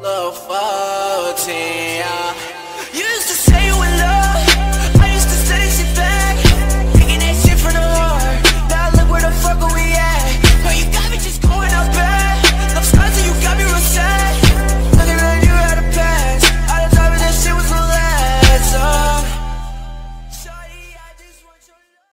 love fire.